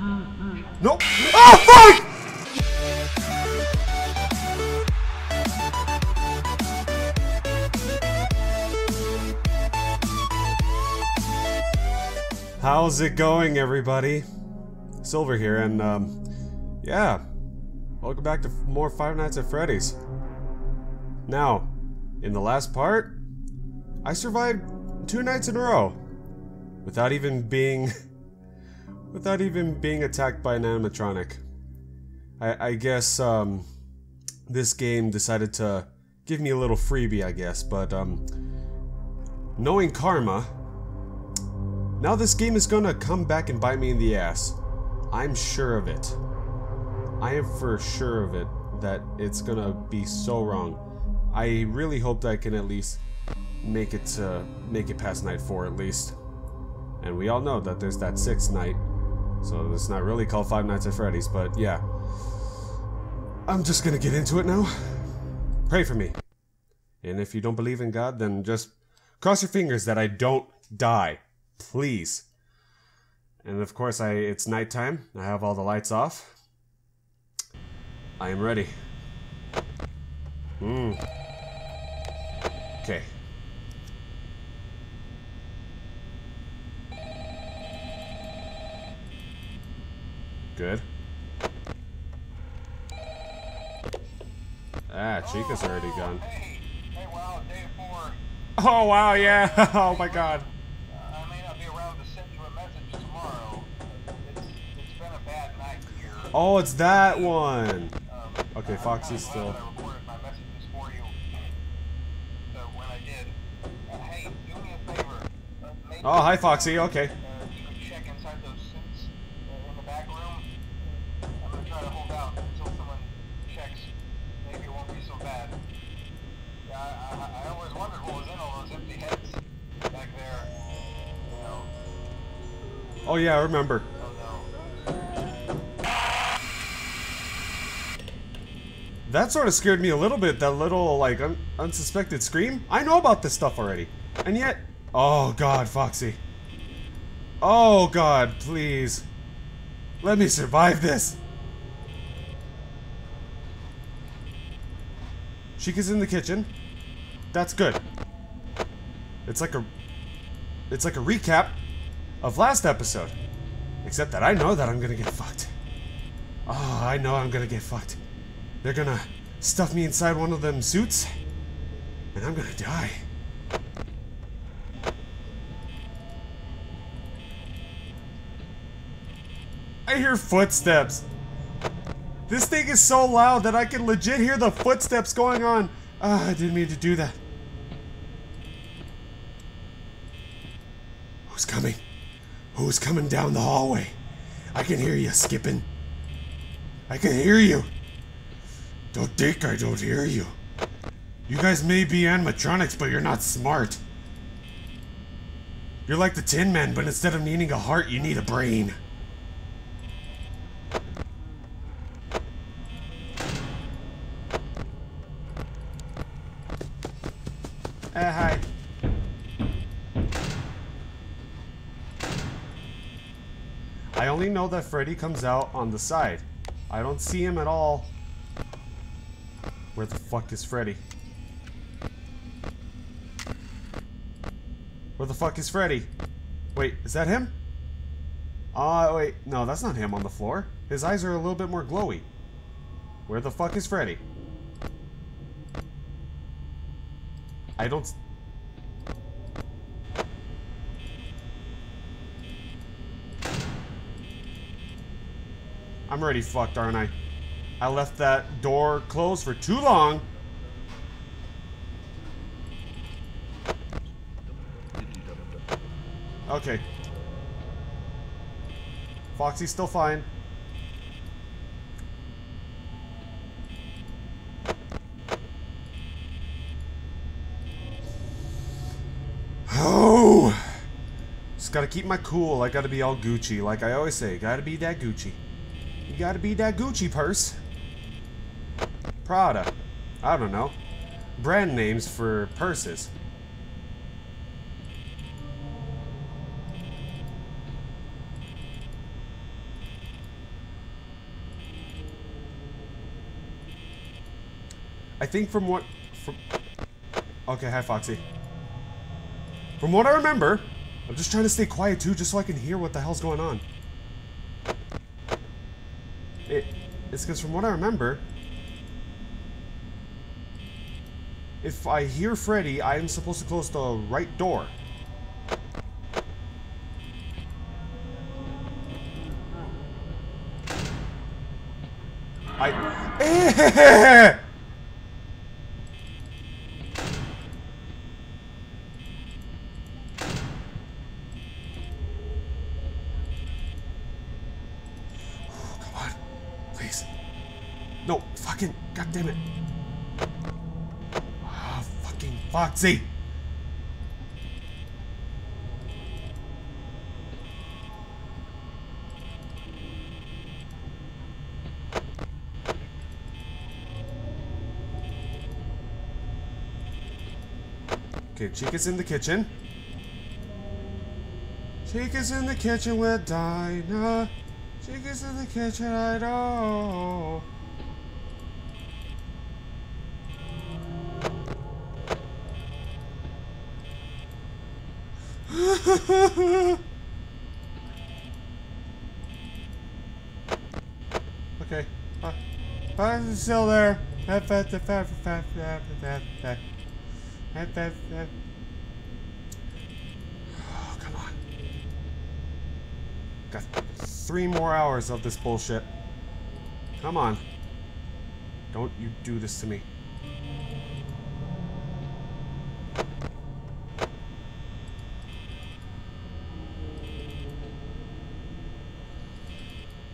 Nope. Oh, fuck! How's it going, everybody? Silver here, and, um, yeah. Welcome back to more Five Nights at Freddy's. Now, in the last part, I survived two nights in a row without even being without even being attacked by an animatronic. I, I guess um, this game decided to give me a little freebie, I guess, but um, knowing karma, now this game is gonna come back and bite me in the ass. I'm sure of it. I am for sure of it that it's gonna be so wrong. I really hope that I can at least make it to make it past night four at least. And we all know that there's that sixth night, so it's not really called Five Nights at Freddy's, but yeah. I'm just gonna get into it now. Pray for me. And if you don't believe in God, then just cross your fingers that I don't die. Please. And of course, I it's nighttime. I have all the lights off. I am ready. Hmm. Okay. Good. Ah, Chica's already gone. Hey, hey, wow, day four. Oh wow, yeah. oh my god. Uh, I may not be around to send you a message tomorrow. It's, it's been a bad night here. Oh, it's that one. Um, Okay, Foxy's still. glad I recorded my bad. Yeah, I, I, I always wondered what was in all those empty heads back there. You know, Oh yeah, I remember. oh. That sort of scared me a little bit. That little like un unsuspected scream. I know about this stuff already, and yet, oh god, Foxy. Oh god, please, let me survive this. Chica's in the kitchen. That's good. It's like a, it's like a recap of last episode, except that I know that I'm gonna get fucked. Oh, I know I'm gonna get fucked. They're gonna stuff me inside one of them suits, and I'm gonna die. I hear footsteps. This thing is so loud that I can legit hear the footsteps going on. Ah, I didn't mean to do that. Who's coming? Who's coming down the hallway? I can hear you skipping. I can hear you. Don't think I don't hear you. You guys may be animatronics, but you're not smart. You're like the Tin Man, but instead of needing a heart, you need a brain. Uh, hi. I only know that Freddy comes out on the side. I don't see him at all. Where the fuck is Freddy? Where the fuck is Freddy? Wait, is that him? Ah, uh, wait, no, that's not him on the floor. His eyes are a little bit more glowy. Where the fuck is Freddy? I don't... I'm already fucked, aren't I? I left that door closed for too long. Okay. Foxy's still fine. Just gotta keep my cool. I gotta be all Gucci. Like I always say, gotta be that Gucci. You gotta be that Gucci purse. Prada. I don't know. Brand names for purses. I think from what... From... Okay, hi Foxy. From what I remember, I'm just trying to stay quiet too, just so I can hear what the hell's going on. It, it's because from what I remember, if I hear Freddy, I am supposed to close the right door. I... Eh, fucking... God damn it. Ah, fucking Foxy. Okay, Chica's in the kitchen. Chica's in the kitchen with Dinah. Chica's in the kitchen, I know. okay. Uh, I'm still there. Oh, come on. Got three more hours of this bullshit. Come on. Don't you do this to me.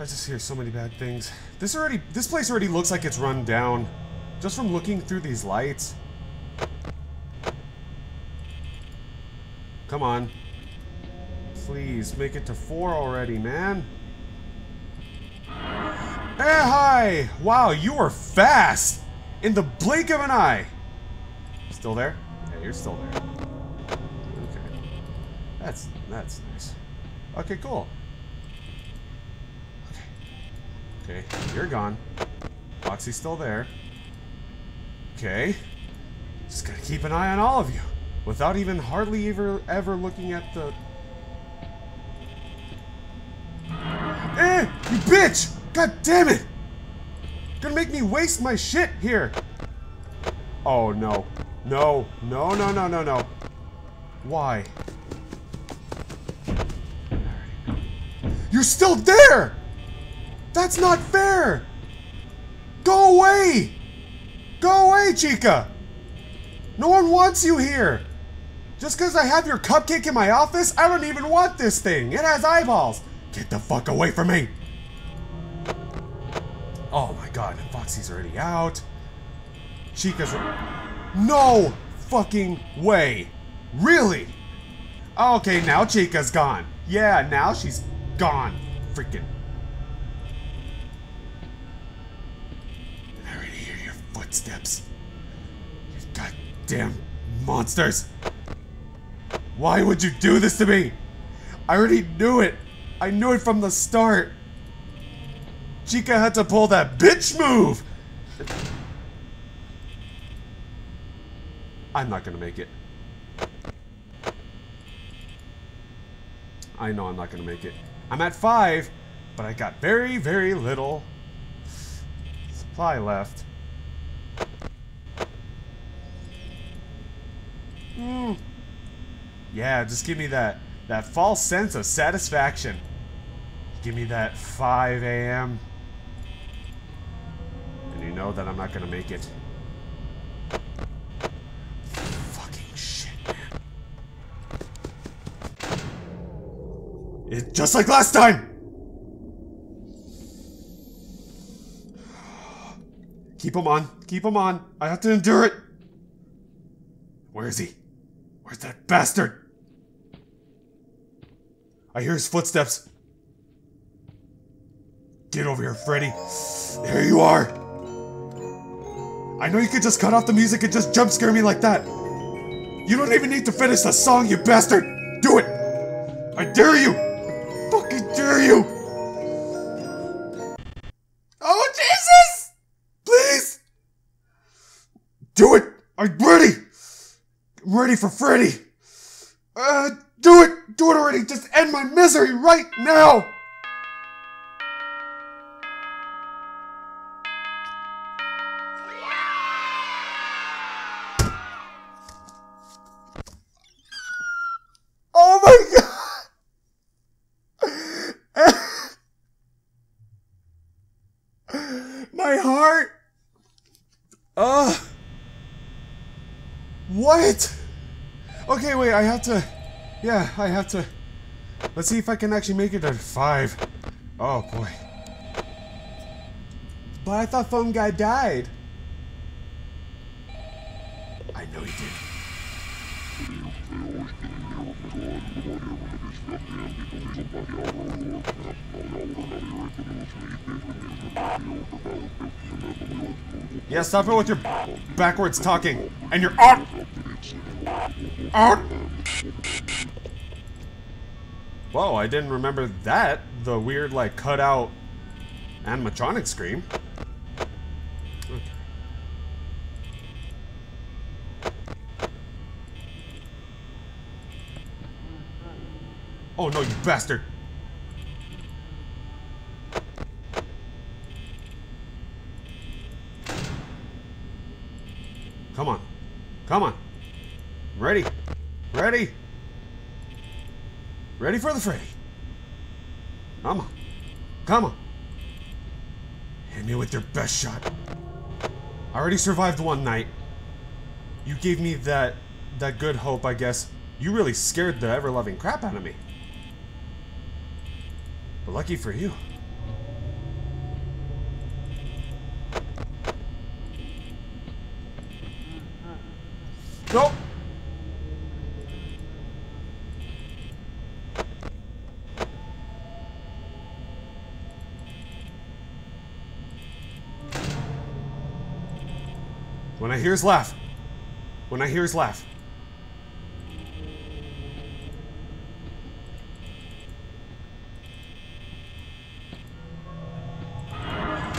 I just hear so many bad things. This already, this place already looks like it's run down. Just from looking through these lights. Come on. Please, make it to four already, man. Hey, hi! Wow, you are fast! In the blink of an eye! Still there? Yeah, you're still there. Okay. That's, that's nice. Okay, cool. Okay, you're gone. Foxy's still there. Okay. Just gotta keep an eye on all of you. Without even hardly ever ever looking at the... Eh! You bitch! God damn it! Gonna make me waste my shit here! Oh no. No. No, no, no, no, no. Why? You're still there! That's not fair! Go away! Go away, Chica! No one wants you here! Just because I have your cupcake in my office, I don't even want this thing! It has eyeballs! Get the fuck away from me! Oh my god, Foxy's already out. Chica's... No fucking way! Really? Okay, now Chica's gone. Yeah, now she's gone. Freaking footsteps. You goddamn monsters! Why would you do this to me? I already knew it! I knew it from the start! Chica had to pull that bitch move! I'm not gonna make it. I know I'm not gonna make it. I'm at five, but I got very, very little supply left. Mm. Yeah, just give me that that false sense of satisfaction. Give me that 5 a.m. And you know that I'm not gonna make it. Fucking shit, man. It, just like last time! Keep him on. Keep him on. I have to endure it. Where is he? Where's that bastard? I hear his footsteps. Get over here, Freddy. There you are. I know you could just cut off the music and just jump scare me like that. You don't even need to finish the song, you bastard. Do it. I dare you. Ready for Freddy! Uh, do it! Do it already! Just end my misery right now! Okay, wait, I have to. Yeah, I have to. Let's see if I can actually make it to five. Oh boy. But I thought Phone Guy died. I know he did. Yeah, stop it with your backwards talking. And you're on! On! Whoa, I didn't remember that. The weird, like, cutout animatronic scream. Oh no, you bastard! Come on. Come on. Ready. Ready. Ready for the Freddy. Come on. Come on. Hit me with your best shot. I already survived one night. You gave me that that good hope, I guess. You really scared the ever-loving crap out of me. But lucky for you. Nope. When I hear his laugh. When I hear his laugh.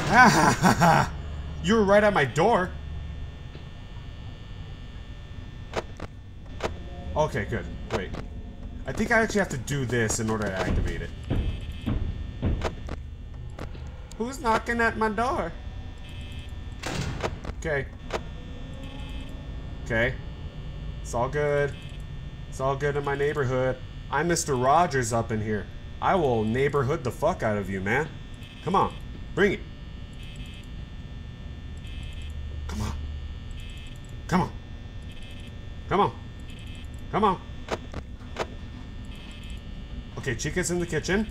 you were right at my door. Okay, good. Wait. I think I actually have to do this in order to activate it. Who's knocking at my door? Okay. Okay. It's all good. It's all good in my neighborhood. I'm Mr. Rogers up in here. I will neighborhood the fuck out of you, man. Come on. Bring it. Come on. Come on. Come on. Come on. Okay, Chica's in the kitchen.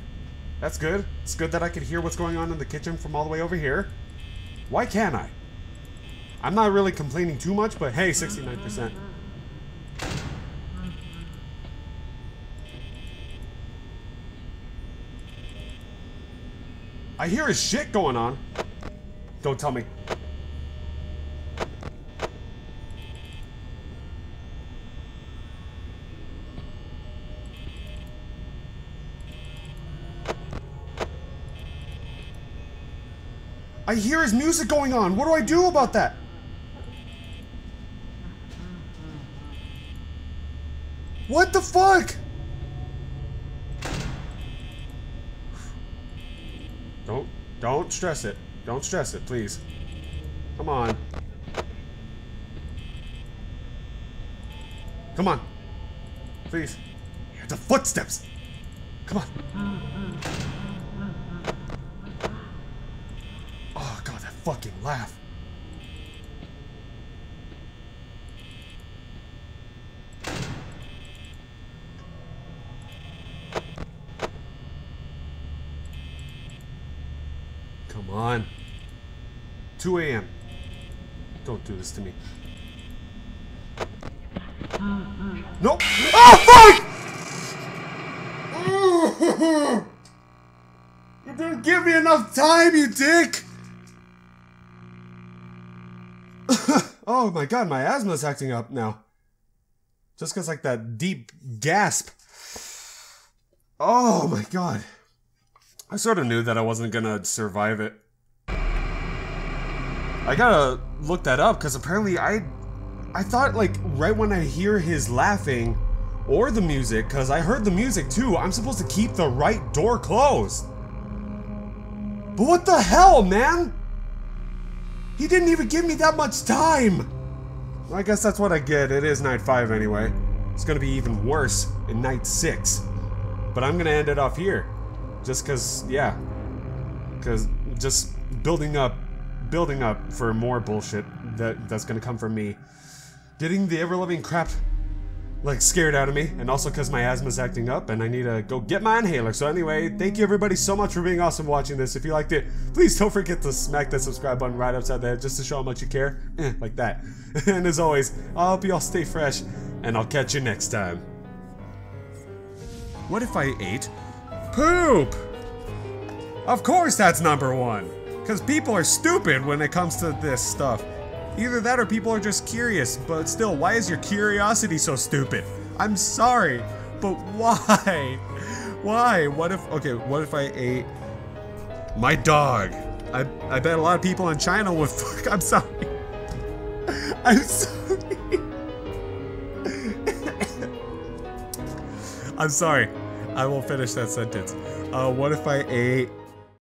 That's good. It's good that I could hear what's going on in the kitchen from all the way over here. Why can't I? I'm not really complaining too much, but hey, 69%. I hear his shit going on. Don't tell me. I hear his music going on. What do I do about that? What the fuck? Don't, don't stress it. Don't stress it, please. Come on. Come on. Please. Hear the footsteps. Come on. Fucking laugh. Come on. 2 a.m. Don't do this to me. Nope. Oh, fuck! You didn't give me enough time, you dick! Oh my god, my asthma's acting up now. Just cause like that deep gasp. Oh my god. I sort of knew that I wasn't gonna survive it. I gotta look that up because apparently I I thought like right when I hear his laughing or the music, because I heard the music too, I'm supposed to keep the right door closed. But what the hell, man? He didn't even give me that much time. I guess that's what I get. It is night five anyway. It's gonna be even worse in night six. But I'm gonna end it off here. Just cause, yeah. Cause just building up, building up for more bullshit that that's gonna come from me. Getting the ever-loving crap like scared out of me and also because my asthma's acting up and I need to go get my inhaler. So anyway, thank you everybody so much for being awesome watching this. If you liked it, please don't forget to smack that subscribe button right upside there just to show how much you care. Eh, like that. and as always, I hope you all stay fresh and I'll catch you next time. What if I ate poop? Of course that's number one. Because people are stupid when it comes to this stuff. Either that or people are just curious, but still, why is your curiosity so stupid? I'm sorry, but why? Why? What if, okay, what if I ate my dog? I, I bet a lot of people in China would fuck, I'm sorry. I'm sorry. I'm sorry. I will finish that sentence. Uh, what if I ate